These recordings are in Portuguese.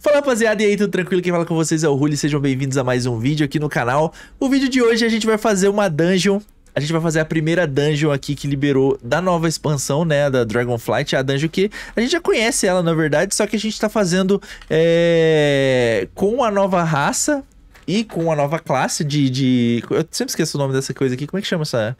Fala rapaziada, e aí, tudo tranquilo? Quem fala com vocês é o Ruli, sejam bem-vindos a mais um vídeo aqui no canal. O vídeo de hoje a gente vai fazer uma dungeon, a gente vai fazer a primeira dungeon aqui que liberou da nova expansão, né, da Dragonflight, a dungeon que a gente já conhece ela na verdade, só que a gente tá fazendo é, com a nova raça e com a nova classe de, de... Eu sempre esqueço o nome dessa coisa aqui, como é que chama essa...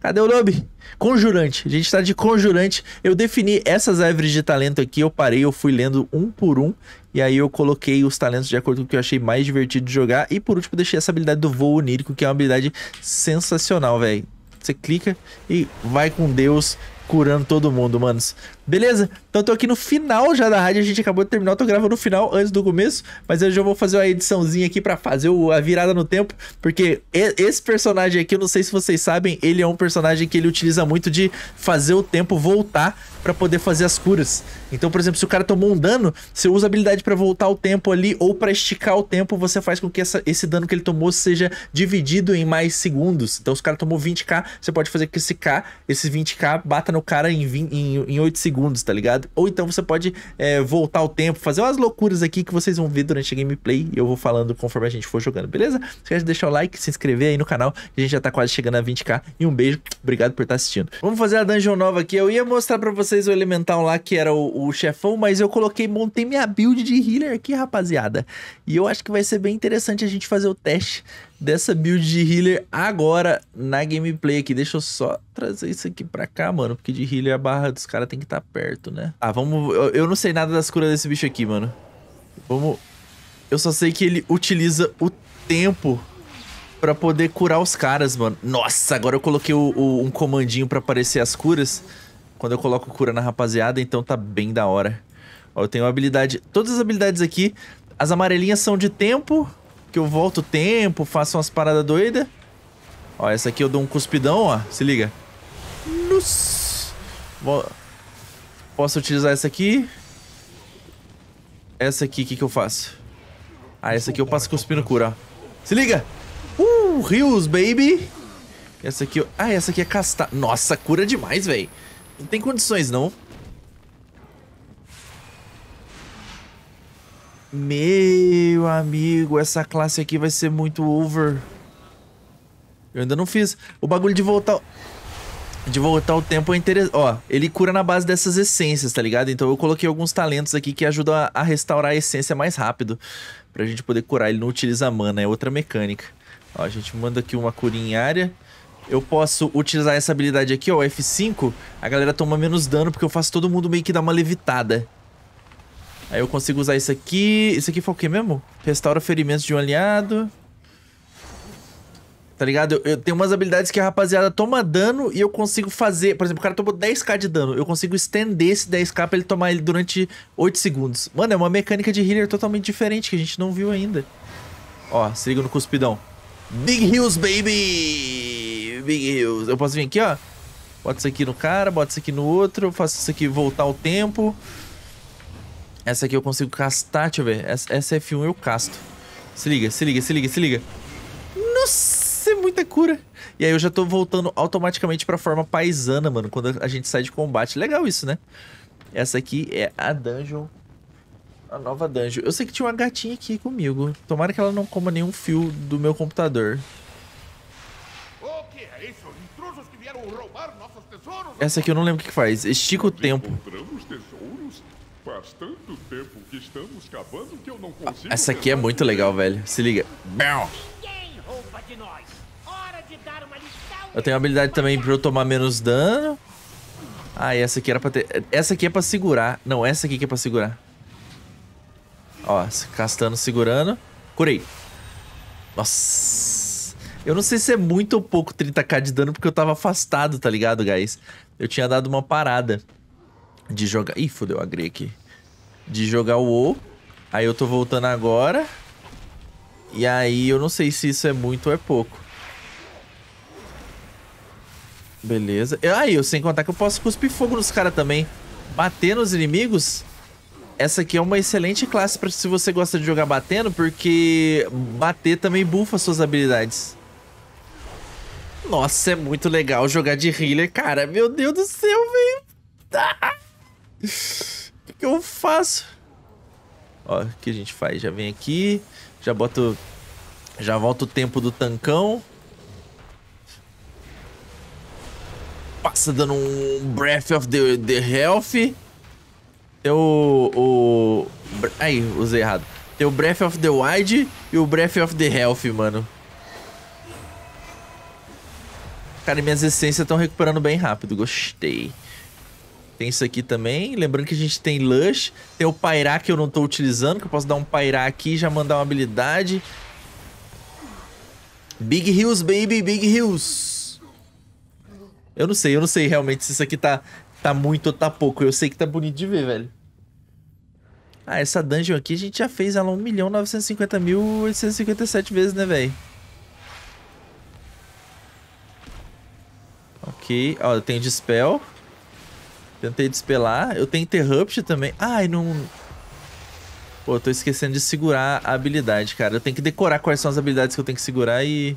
Cadê o nome? Conjurante. A gente tá de conjurante. Eu defini essas árvores de talento aqui, eu parei, eu fui lendo um por um. E aí eu coloquei os talentos de acordo com o que eu achei mais divertido de jogar. E por último, deixei essa habilidade do voo onírico, que é uma habilidade sensacional, velho. Você clica e vai com Deus curando todo mundo, manos. Beleza? Então tô aqui no final já da rádio, a gente acabou de terminar, eu tô gravando no final, antes do começo, mas eu já vou fazer uma ediçãozinha aqui pra fazer o, a virada no tempo, porque esse personagem aqui, eu não sei se vocês sabem, ele é um personagem que ele utiliza muito de fazer o tempo voltar para poder fazer as curas. Então, por exemplo, se o cara tomou um dano, você usa a habilidade para voltar o tempo ali, ou para esticar o tempo, você faz com que essa, esse dano que ele tomou seja dividido em mais segundos. Então, se o cara tomou 20k, você pode fazer que esse K, esse 20k, bata no cara em, 20, em, em 8 segundos, tá ligado? Ou então você pode é, voltar o tempo, fazer umas loucuras aqui que vocês vão ver durante a gameplay e eu vou falando conforme a gente for jogando, beleza? Não esquece de deixar o like, se inscrever aí no canal, a gente já tá quase chegando a 20k. E um beijo, obrigado por estar assistindo. Vamos fazer a dungeon nova aqui. Eu ia mostrar pra vocês vocês o elemental lá, que era o, o, chefão, mas eu coloquei, montei minha build de healer aqui, rapaziada. E eu acho que vai ser bem interessante a gente fazer o teste dessa build de healer agora na gameplay aqui. Deixa eu só trazer isso aqui pra cá, mano, porque de healer a barra dos caras tem que estar tá perto, né? Ah, vamos... Eu, eu não sei nada das curas desse bicho aqui, mano. Vamos... Eu só sei que ele utiliza o tempo pra poder curar os caras, mano. Nossa, agora eu coloquei o, o, um comandinho pra aparecer as curas quando eu coloco cura na rapaziada, então tá bem da hora. Ó, eu tenho habilidade... Todas as habilidades aqui, as amarelinhas são de tempo, que eu volto o tempo, faço umas paradas doidas. Ó, essa aqui eu dou um cuspidão, ó. Se liga. Nossa. Posso utilizar essa aqui. Essa aqui, o que que eu faço? Ah, essa aqui eu passo cuspindo cura, ó. Se liga! Uh, rios, baby! Essa aqui... Ah, essa aqui é castar. Nossa, cura demais, velho. Não tem condições, não. Meu amigo, essa classe aqui vai ser muito over. Eu ainda não fiz. O bagulho de voltar... De voltar o tempo é interessante. Ó, ele cura na base dessas essências, tá ligado? Então eu coloquei alguns talentos aqui que ajudam a, restaurar a essência mais rápido. Pra gente poder curar. Ele não utiliza mana, é outra mecânica. Ó, a gente manda aqui uma curinha em área eu posso utilizar essa habilidade aqui, ó, F5, a galera toma menos dano porque eu faço todo mundo meio que dar uma levitada. Aí eu consigo usar isso aqui. Isso aqui foi o que mesmo? Restaura ferimentos de um aliado. Tá ligado? Eu, eu, tenho umas habilidades que a rapaziada toma dano e eu consigo fazer... Por exemplo, o cara tomou 10k de dano. Eu consigo estender esse 10k pra ele tomar ele durante 8 segundos. Mano, é uma mecânica de healer totalmente diferente que a gente não viu ainda. Ó, se liga no cuspidão. Big Hills, baby! Big Hills. Eu posso vir aqui, ó. Bota isso aqui no cara, bota isso aqui no outro. Faço isso aqui voltar o tempo. Essa aqui eu consigo castar, deixa eu ver. Essa, essa F1 eu casto. Se liga, se liga, se liga, se liga. Nossa, é muita cura. E aí eu já tô voltando automaticamente pra forma paisana, mano, quando a gente sai de combate. Legal isso, né? Essa aqui é a dungeon. A nova dungeon. Eu sei que tinha uma gatinha aqui comigo. Tomara que ela não coma nenhum fio do meu computador. Essa aqui eu não lembro o que faz. Estica o tempo. Essa aqui é muito legal, velho. Se liga. Eu tenho a habilidade também pra eu tomar menos dano. Ah, e essa aqui era pra ter... Essa aqui é pra segurar. Não, essa aqui que é pra segurar. Ó, castando, segurando. Curei. Nossa. Eu não sei se é muito ou pouco 30k de dano, porque eu tava afastado, tá ligado, guys? Eu tinha dado uma parada de jogar... Ih, fodeu, agrei aqui. De jogar o O. Aí eu tô voltando agora. E aí eu não sei se isso é muito ou é pouco. Beleza. Aí, eu sem contar que eu posso cuspir fogo nos caras também. Bater nos inimigos. Essa aqui é uma excelente classe pra se você gosta de jogar batendo, porque bater também bufa suas habilidades. Nossa, é muito legal jogar de healer, cara. Meu Deus do céu, velho. Ah! Que, eu faço? Ó, o que a gente faz? Já vem aqui, já boto... Já volta o tempo do tancão. Passa dando um Breath of the, the Health. Tem o, o... Aí, usei errado. Tem o Breath of the Wild e o Breath of the Health, mano. Cara, minhas essências estão recuperando bem rápido. Gostei. Tem isso aqui também. Lembrando que a gente tem Lush. Tem o Pairá que eu não tô utilizando. Que eu posso dar um Pairá aqui e já mandar uma habilidade. Big Hills, baby. Big Hills. Eu não sei. Eu não sei realmente se isso aqui tá, tá muito ou tá pouco. Eu sei que tá bonito de ver, velho. Ah, essa dungeon aqui a gente já fez ela 1 milhão 950 mil 857 vezes, né, velho? Ok. Ó, eu tenho Dispel. Tentei despelar. Eu tenho Interrupt também. Ai, não... Pô, eu tô esquecendo de segurar a habilidade, cara. Eu tenho que decorar quais são as habilidades que eu tenho que segurar e...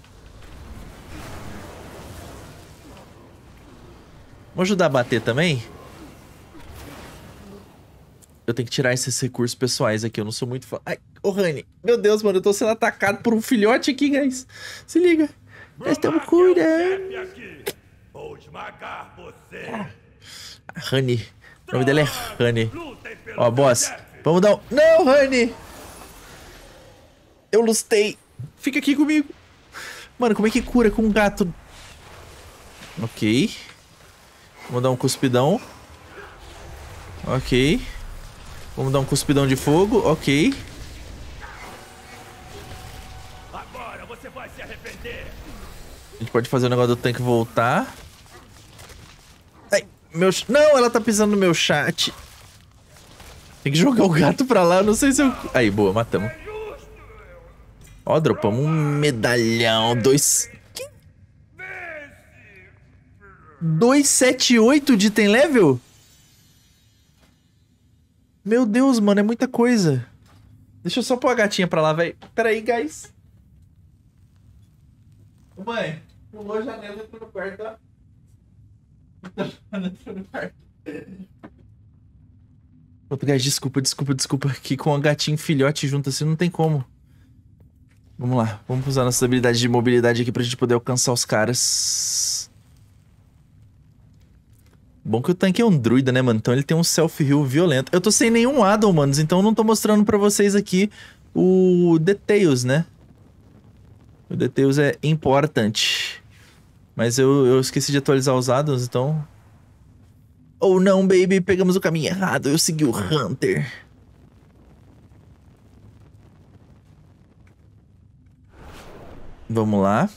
Vamos ajudar a bater também? Eu tenho que tirar esses recursos pessoais aqui, eu não sou muito fã. Ai, ô Rani, meu Deus, mano, eu tô sendo atacado por um filhote aqui, guys. Se liga. Nós estamos cuidando. Vou esmagar você. Ah, Honey. O nome dela é Honey. Ó, boss. Vamos dar um... Não, Honey! Eu lustei. Fica aqui comigo. Mano, como é que cura com um gato? Ok. Vamos dar um cuspidão. Ok. Vamos dar um cuspidão de fogo, ok. Agora você vai se arrepender. A gente pode fazer o negócio do tanque voltar. Meu... Não, ela tá pisando no meu chat. Tem que jogar o gato pra lá, não sei se eu... Aí, boa, matamos. Ó, dropamos um medalhão. Dois... 278 de item level? Meu Deus, mano, é muita coisa. Deixa eu só pôr a gatinha pra lá, velho. Pera aí, guys. Mãe, pulou a janela e no quarto, ó. guys, desculpa, desculpa, desculpa. Que com a gatinha filhote junto assim não tem como. Vamos lá, vamos usar nossas habilidades de mobilidade aqui pra gente poder alcançar os caras. Bom que o tanque é um druida, né, mano? Então ele tem um self-heal violento. Eu tô sem nenhum addon, manos, então eu não tô mostrando pra vocês aqui o Details, né? O Details é importante. Mas eu, eu esqueci de atualizar os addons, então... Oh não, baby, pegamos o caminho errado. Eu segui o Hunter. Vamos lá.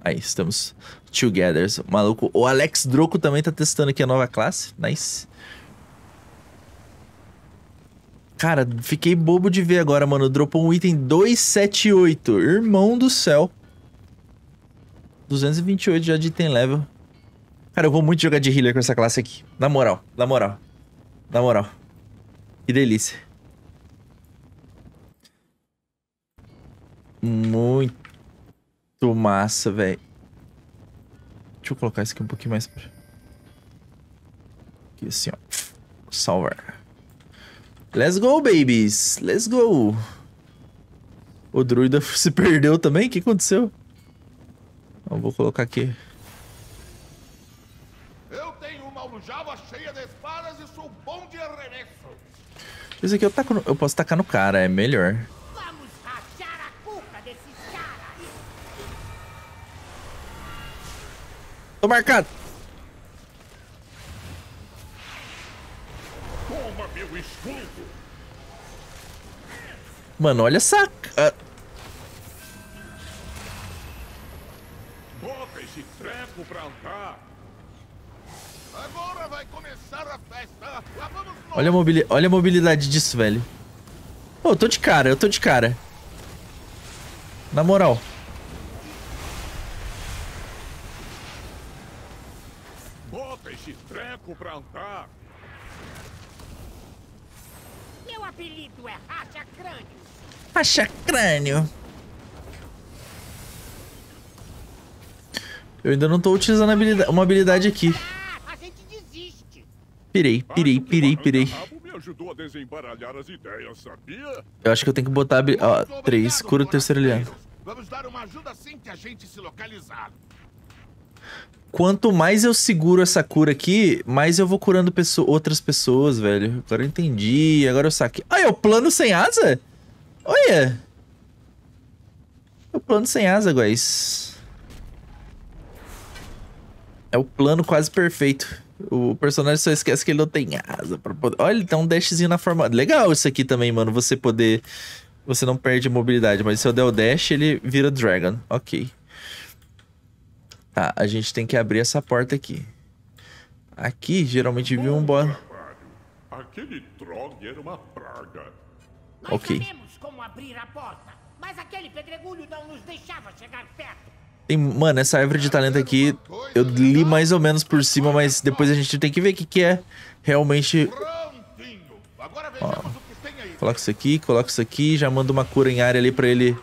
Aí, estamos together. Maluco. O Alex Droco também tá testando aqui a nova classe. Nice. Cara, fiquei bobo de ver agora, mano. Dropou um item 278. Irmão do céu. 228 já de item level. Cara, eu vou muito jogar de healer com essa classe aqui. Na moral, na moral. Na moral. Que delícia. Muito massa, velho. Deixa eu colocar isso aqui um pouquinho mais. Aqui assim, ó. Salvar. Let's go, babies. Let's go. O druida se perdeu também? O que aconteceu? Não, vou colocar aqui. Eu tenho uma aljava cheia de espadas e sou bom de arremesso. Isso aqui eu, taco no... eu posso tacar no cara, é melhor. Tô marcado. Toma meu escudo. Mano, olha essa... esse andar. Agora vai começar a festa. Olha a, mobili... olha a mobilidade disso, velho. Pô, eu tô de cara, eu tô de cara. Na moral. treco pra andar. Meu apelido é Racha Crânio. Racha Crânio. Eu ainda não tô utilizando habilidade, uma habilidade aqui. Pirei, pirei, pirei, pirei. ajudou a desembaralhar as ideias, sabia? Eu acho que eu tenho que botar... Ó, três, cura o terceiro aliado. Vamos dar uma ajuda assim que a gente se localizar. Quanto mais eu seguro essa cura aqui, mais eu vou curando pessoa, outras pessoas, velho. Agora eu entendi, agora eu saquei. Ah, é o plano sem asa? Olha! É o plano sem asa, guys. É o plano quase perfeito. O personagem só esquece que ele não tem asa pra poder... Olha, ele tem um dashzinho na forma... Legal isso aqui também, mano. Você poder... Você não perde mobilidade, mas se eu der o dash, ele vira Dragon. Ok. Tá, a gente tem que abrir essa porta aqui. Aqui, geralmente viu um boss... Aquele Trog era uma praga. Nós Ok. sabemos como abrir a porta, mas aquele pedregulho não nos deixava chegar perto. Tem, mano, essa árvore de talento aqui, eu li mais ou menos por cima, mas depois a gente tem que ver o que, que é realmente. Aí. Coloca isso aqui, coloca isso aqui, já manda uma cura em área ali pra ele.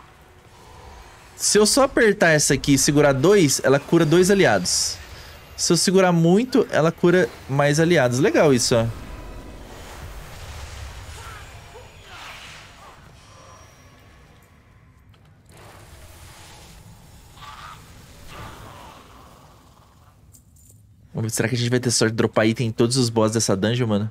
Se eu só apertar essa aqui e segurar dois, ela cura dois aliados. Se eu segurar muito, ela cura mais aliados. Legal isso, ó. Vamos ver, será que a gente vai ter sorte de dropar item em todos os boss dessa dungeon, mano?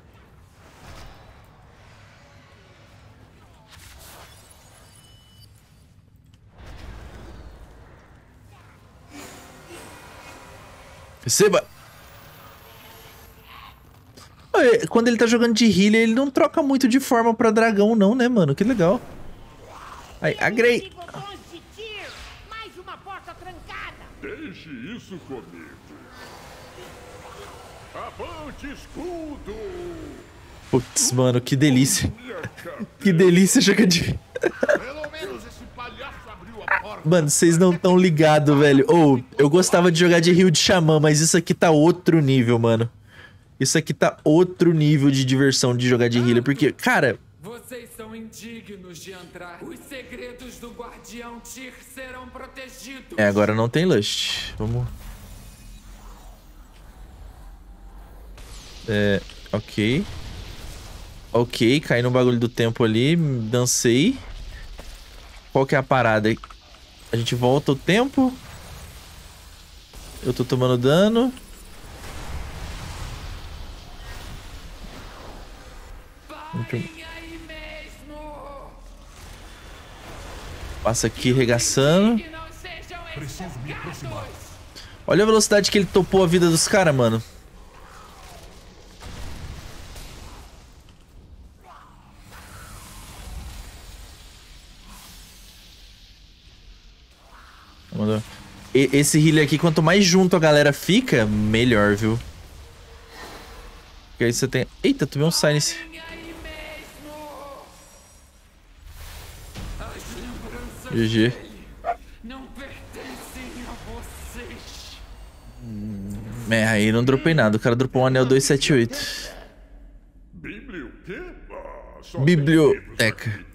Receba! Quando ele tá jogando de healer, ele não troca muito de forma pra dragão, não, né, mano? Que legal. Aí, agrei. Bigodões de tiro, mais uma porta trancada. Deixe isso comigo. Putz, mano, que delícia. Que delícia jogar de... Mano, vocês não tão ligados, velho. Ou, eu gostava de jogar de rio de xamã, mas isso aqui tá outro nível, mano. Isso aqui tá outro nível de diversão de jogar de healer, porque, cara, Vocês são indignos de entrar. Os segredos do Guardião Tyr serão protegidos. é, agora não tem lust. Vamos... É, ok. Ok, caí no bagulho do tempo ali, dancei. Qual que é a parada? A gente volta o tempo. Eu tô tomando dano. Passa aqui regaçando. Olha a velocidade que ele topou a vida dos caras, mano. Mandou. E- esse healer aqui, quanto mais junto a galera fica, melhor, viu? Porque aí você tem... Eita, tu viu um silence. GG. não pertencem a vocês. É, aí não dropei nada. O cara dropou um anel 278. Bíblia o quê? Ah, só tem Biblioteca.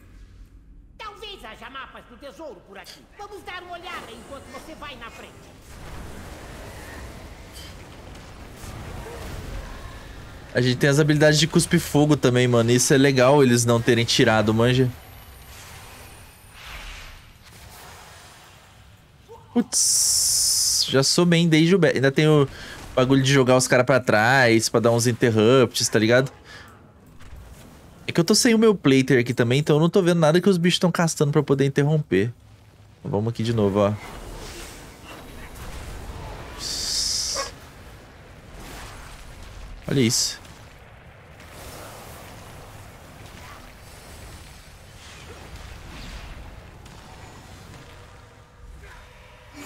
A gente tem as habilidades de cuspir fogo também, mano. Isso é legal eles não terem tirado, manja. Putz, já sou bem desde o... Ainda tem o bagulho de jogar os caras pra trás, pra dar uns interrupts, tá ligado? É que eu tô sem o meu playter aqui também, então eu não tô vendo nada que os bichos estão castando pra poder interromper. Vamos aqui de novo, ó. Olha isso.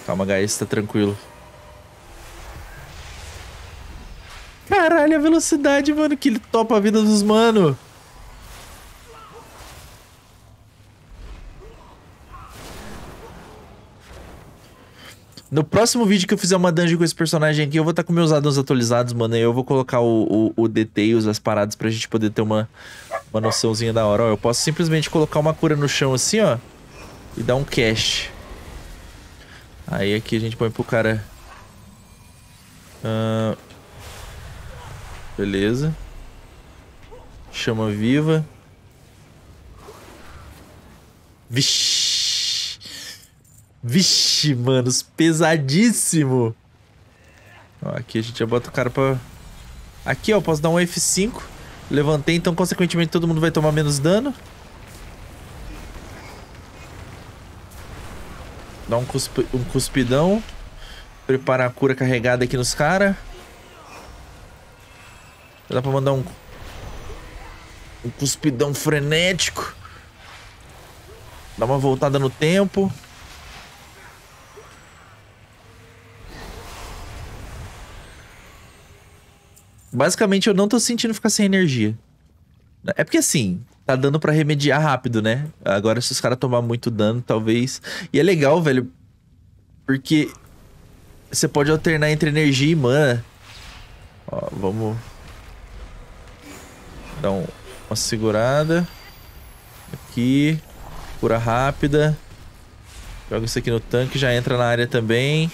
Calma, guys, tá tranquilo. Caralho, a velocidade, mano, que ele topa a vida dos mano. No próximo vídeo que eu fizer uma dungeon com esse personagem aqui, eu vou estar com meus addons atualizados, mano. E eu vou colocar o, o, o details, as paradas, pra gente poder ter uma, uma noçãozinha da hora. Ó, eu posso simplesmente colocar uma cura no chão assim, ó. E dar um cash. Aí aqui a gente põe pro cara... Ah, beleza. Chama viva. Vixe. Vixe, manos. Pesadíssimo. Ó, aqui a gente já bota o cara pra... Aqui, ó, posso dar um F5. Levantei, então, consequentemente, todo mundo vai tomar menos dano. Dá um, um cuspidão. Preparar a cura carregada aqui nos caras. Dá pra mandar um... Um cuspidão frenético. Dá uma voltada no tempo. Basicamente, eu não tô sentindo ficar sem energia. É porque assim, tá dando pra remediar rápido, né? Agora, se os caras tomar muito dano, talvez. E é legal, velho. Porque você pode alternar entre energia e mana. Ó, vamos. Dar um, uma segurada. Aqui. Cura rápida. Joga isso aqui no tanque, já entra na área também.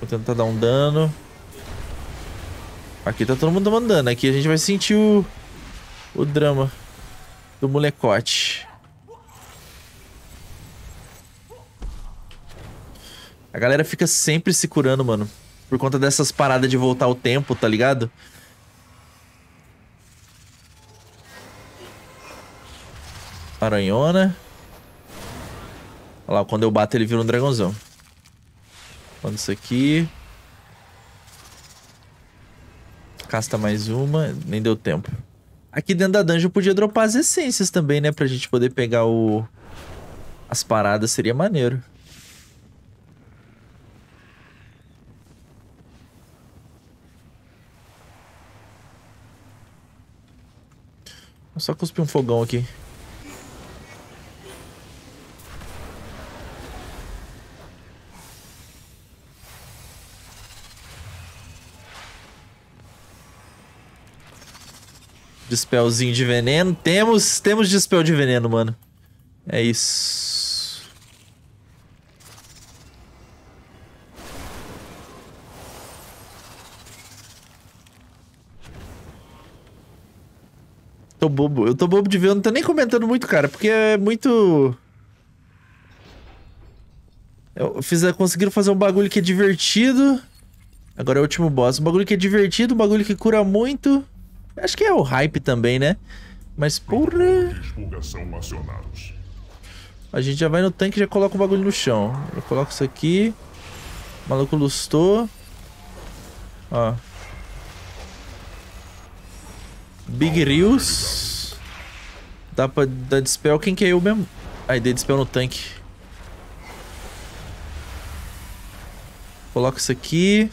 Vou tentar dar um dano. Aqui tá todo mundo mandando. Aqui a gente vai sentir o, o drama do molecote. A galera fica sempre se curando, mano. Por conta dessas paradas de voltar o tempo, tá ligado? Aranhona. Olha lá, quando eu bato ele vira um dragãozão. Quando isso aqui. Casta mais uma, nem deu tempo. Aqui dentro da dungeon podia dropar as essências também, né? Pra gente poder pegar o... As paradas, seria maneiro. Vou só cuspir um fogão aqui. Dispelzinho de veneno. Temos, temos dispel de veneno, mano. É isso. Tô bobo. Eu tô bobo de ver. Eu não tô nem comentando muito, cara. Porque é muito... Eu fiz, conseguiram fazer um bagulho que é divertido. Agora é o último boss. Um bagulho que é divertido, um bagulho que cura muito. Acho que é o hype também, né? Mas porra. A gente já vai no tanque e já coloca o bagulho no chão. Eu coloco isso aqui. O maluco lustou. Ó. Big Reels. Dá pra dar dispel. Quem que é eu mesmo? Aí, dei dispel no tanque. Coloca isso aqui.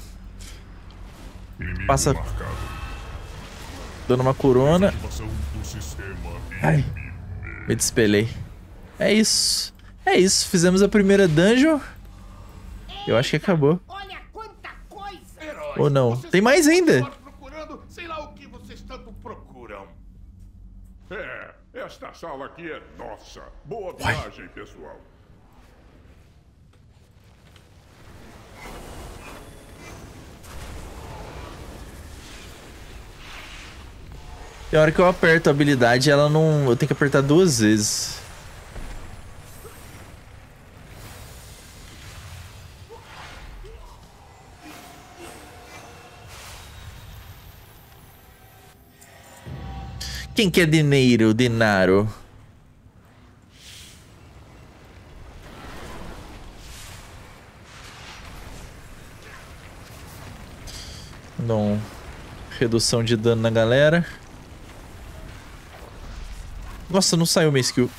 Passa Dando uma corona. Ai. Me despelei. É isso. É isso. Fizemos a primeira dungeon. Eu acho que acabou. Olha quanta coisa! Ou não. Tem mais ainda. É, esta sala aqui é nossa. Boa viagem, pessoal. E a hora que eu aperto a habilidade, ela não... Eu tenho que apertar duas vezes. Quem quer dinheiro, dinaro? Não. Redução de dano na galera. Nossa, não saiu minha skill.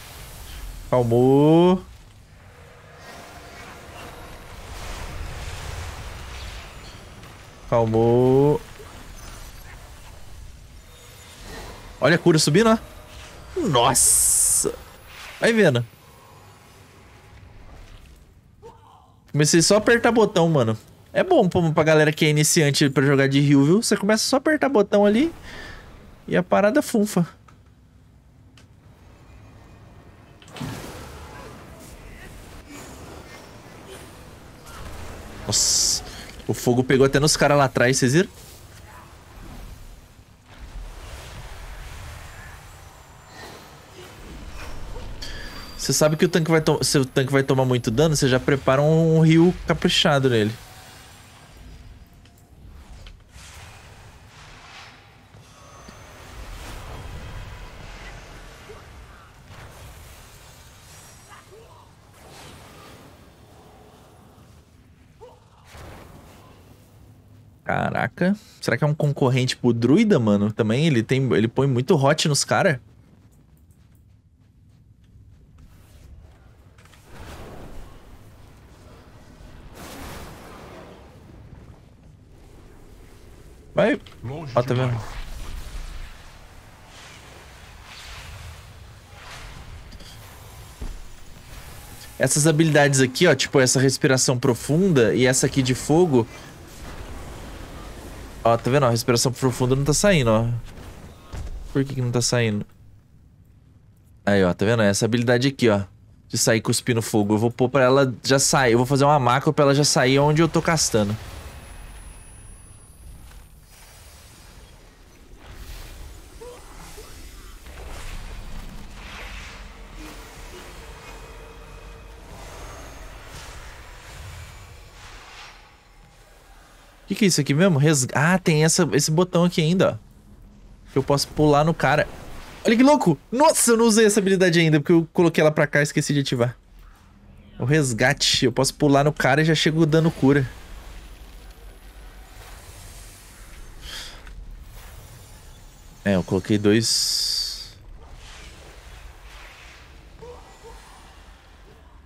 Calmou. Calmou. Olha a cura subindo, ó. Nossa. Vai vendo. Comecei só a apertar botão, mano. É bom pra galera que é iniciante pra jogar de rio, viu? Você começa só a apertar botão ali e a parada funfa. Nossa. O fogo pegou até nos caras lá atrás, vocês viram? Você sabe que o tanque vai se o tanque vai tomar muito dano, você já prepara um rio caprichado nele. Caraca, será que é um concorrente pro druida, mano? Também ele tem, ele põe muito hot nos cara. Vai. Longe Ó, tá vendo? Essas habilidades aqui, ó, tipo essa respiração profunda e essa aqui de fogo. Ó, tá vendo? A respiração profunda não tá saindo, ó. Por que, que não tá saindo? Aí, ó, tá vendo? Essa habilidade aqui, ó. De sair cuspindo fogo. Eu vou pôr pra ela já sair. Eu vou fazer uma macro pra ela já sair onde eu tô castando. Que, que é isso aqui mesmo? Res... Ah, tem essa, esse botão aqui ainda, ó. Que eu posso pular no cara. Olha que louco! Nossa, eu não usei essa habilidade ainda, porque eu coloquei ela pra cá e esqueci de ativar. O resgate. Eu posso pular no cara e já chego dando cura. É, eu coloquei dois...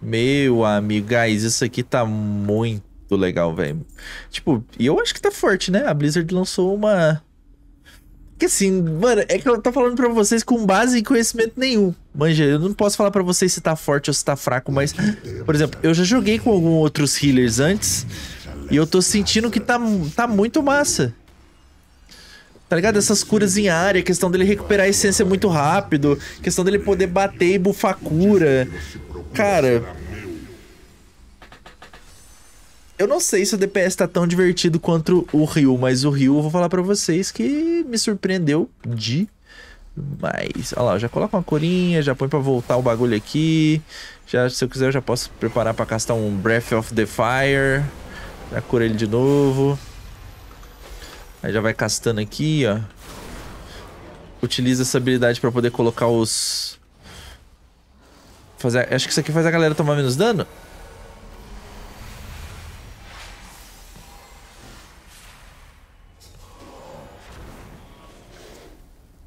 Meu amigo, guys, isso aqui tá muito legal, velho. Tipo, e eu acho que tá forte, né? A Blizzard lançou uma... Que assim, mano, é que eu tô falando pra vocês com base em conhecimento nenhum. Manja, eu não posso falar pra vocês se tá forte ou se tá fraco, mas... Por exemplo, eu já joguei com alguns outros healers antes e eu tô sentindo que tá, tá muito massa. Tá ligado? Essas curas em área, questão dele recuperar a essência muito rápido, questão dele poder bater e bufar cura. Cara, eu não sei se o DPS tá tão divertido quanto o Ryu, mas o Ryu eu vou falar pra vocês que me surpreendeu demais. Olha lá, já coloco uma corinha, já põe pra voltar o bagulho aqui. Já, se eu quiser, eu já posso preparar pra castar um Breath of the Fire. Já cura ele de novo. Aí já vai castando aqui, ó. Utiliza essa habilidade pra poder colocar os... Fazer... Acho que isso aqui faz a galera tomar menos dano.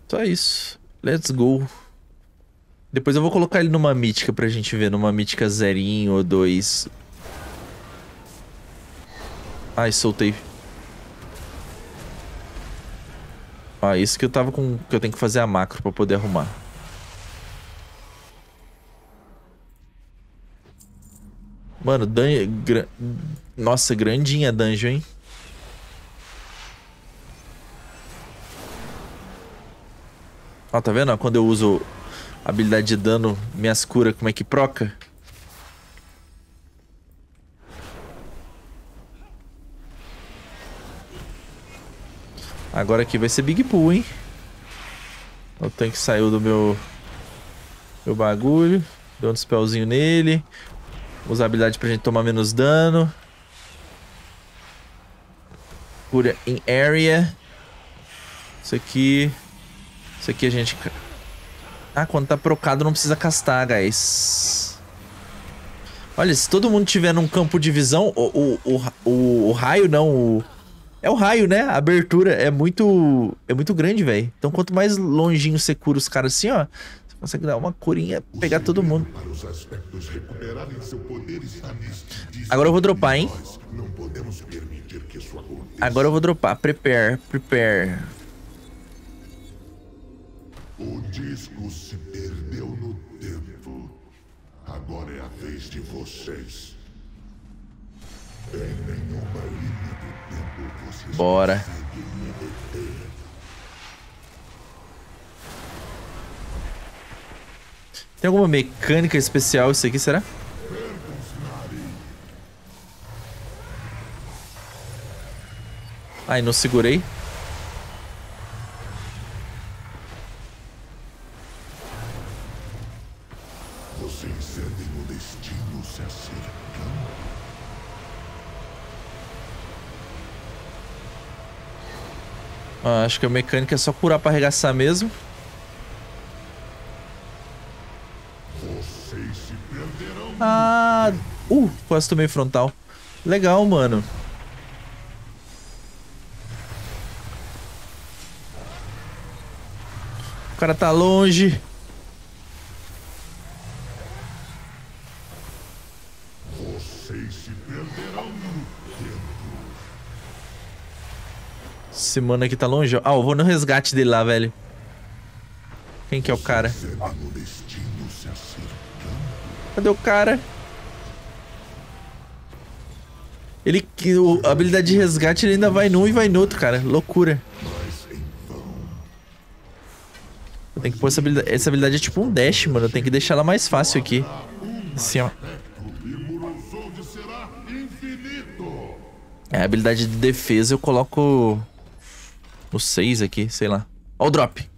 Só isso. Let's go. Depois eu vou colocar ele numa mítica pra gente ver, numa mítica zerinho ou dois. Ai, soltei. Ah, isso que eu tava com... Que eu tenho que fazer a macro pra poder arrumar. Mano, dan... Gra... Nossa, grandinha a dungeon, hein? Ó, tá vendo? Quando eu uso habilidade de dano, minhas curas, como é que proca? Agora aqui vai ser Big Pool, hein? O tanque saiu do meu... Meu bagulho. Deu um spellzinho nele. Usar habilidade pra gente tomar menos dano. Cura em area. Isso aqui... Isso aqui a gente... Ah, quando tá procado não precisa castar, guys. Olha, se todo mundo tiver num campo de visão, o, o, o, o, raio não, o... É o raio, né? A abertura é muito... É muito grande, velho. Então quanto mais longinho você cura os caras assim, ó... Você consegue dar uma curinha, pegar todo mundo. Agora eu vou dropar, hein? Agora eu vou dropar. Prepare, prepare. O disco se perdeu no tempo. Agora é a vez de vocês. Em nenhuma linha do tempo vocês Bora. conseguem me deter. Tem alguma mecânica especial isso aqui, será? Ai, não segurei. Vocês sentem o destino se acercando. Ah, acho que a mecânica é só curar pra arregaçar mesmo. Vocês se perderão. Ah, uh, quase tomei frontal. Legal, mano. O cara tá longe. Vocês se perderão no tempo. Esse mano aqui tá longe. Ah, eu vou no resgate dele lá, velho. Quem que é o cara? Cadê o cara? Ele o- a habilidade de resgate ele ainda vai num e vai no outro, cara. Loucura. Eu tenho que pôr essa habilidade. Essa habilidade é tipo um dash, mano. Eu tenho que deixar ela mais fácil aqui. Assim, ó. É, a habilidade de defesa eu coloco no 6 aqui, sei lá. Ó o drop.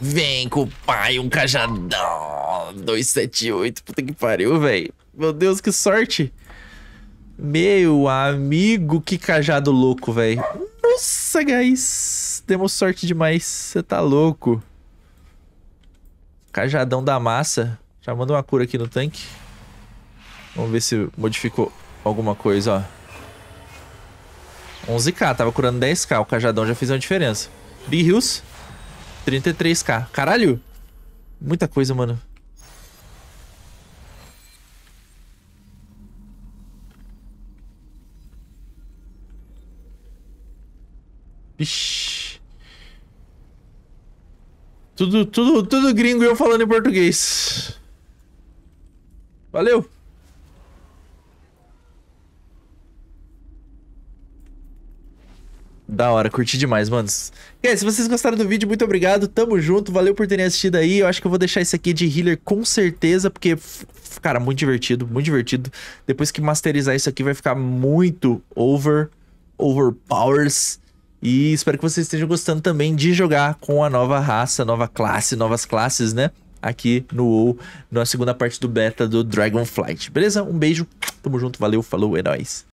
Vem com o pai, um cajadão. 278, puta que pariu, velho. Meu Deus, que sorte. Meu amigo, que cajado louco, velho. Nossa, guys. Demos sorte demais. Você tá louco. Cajadão da massa. Já manda uma cura aqui no tanque. Vamos ver se modificou alguma coisa, ó. 11k, tava curando 10k. O cajadão já fez uma diferença. Big Hills, 33k. Caralho! Muita coisa, mano. Vixe. Tudo, tudo, tudo gringo eu falando em português. Valeu! Da hora, curti demais, manos. E aí, se vocês gostaram do vídeo, muito obrigado. Tamo junto, valeu por terem assistido aí. Eu acho que eu vou deixar esse aqui de healer com certeza, porque, cara, muito divertido, muito divertido. Depois que masterizar isso aqui, vai ficar muito over, overpowers. E espero que vocês estejam gostando também de jogar com a nova raça, nova classe, novas classes, né? Aqui no WoW, na segunda parte do beta do Dragonflight. Beleza? Um beijo, tamo junto, valeu, falou, é nóis.